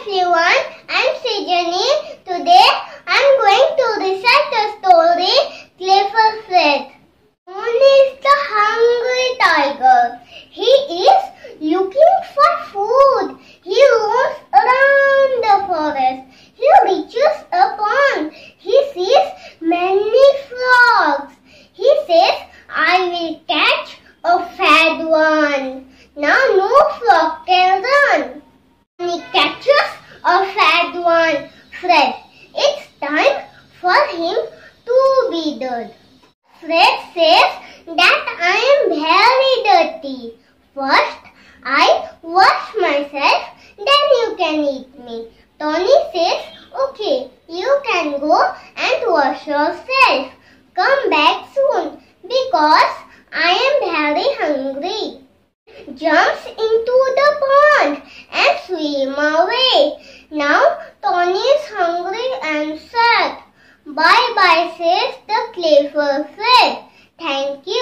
everyone, I'm Srijani. Today I'm going to recite the story Clever Fred. One is the hungry tiger. He is looking for food. He roams around the forest. He reaches a pond. He sees many frogs. He says, I will catch a fat one. Now no frog can run. When he catches a fat one, Fred, it's time for him to be dead. Fred says that I am very dirty. First, I wash myself, then you can eat me. Tony says, okay, you can go and wash yourself. Come back soon because I am very hungry. Jumps into Now Tony is hungry and sad. Bye bye says the clever fish. Thank you.